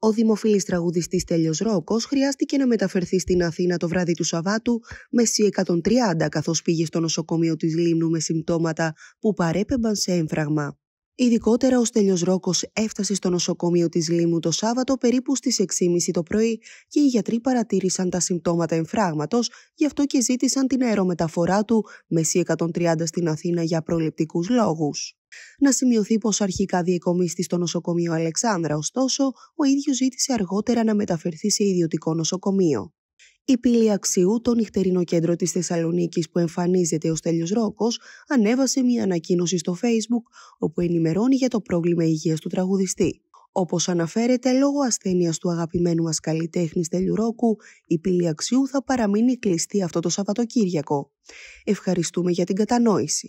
Ο δημοφιλής τραγουδιστής Τέλειος Ρόκος χρειάστηκε να μεταφερθεί στην Αθήνα το βράδυ του Σαββάτου με C130 καθώς πήγε στο νοσοκομείο της Λίμνου με συμπτώματα που παρέπεμπαν σε έμφραγμα. Ειδικότερα, ο Στέλιος Ρόκος έφτασε στο νοσοκομείο της Λίμνου το Σάββατο περίπου στις 6.30 το πρωί και οι γιατροί παρατήρησαν τα συμπτώματα εμφράγματος, γι' αυτό και ζήτησαν την αερομεταφορά του με C130 στην Αθήνα για προληπτικούς λόγους. Να σημειωθεί πως αρχικά διεκομίστη στο νοσοκομείο Αλεξάνδρα, ωστόσο, ο ίδιος ζήτησε αργότερα να μεταφερθεί σε ιδιωτικό νοσοκομείο. Η πύλη αξιού, το νυχτερινό κέντρο της Θεσσαλονίκης που εμφανίζεται ως τέλειος Ρόκος, ανέβασε μια ανακοίνωση στο Facebook όπου ενημερώνει για το πρόβλημα υγείας του τραγουδιστή. Όπως αναφέρεται, λόγω ασθένειας του αγαπημένου μας καλλιτέχνη Στέλιου Ρόκου, η πύλη αξιού θα παραμείνει κλειστή αυτό το Σαββατοκύριακο. Ευχαριστούμε για την κατανόηση.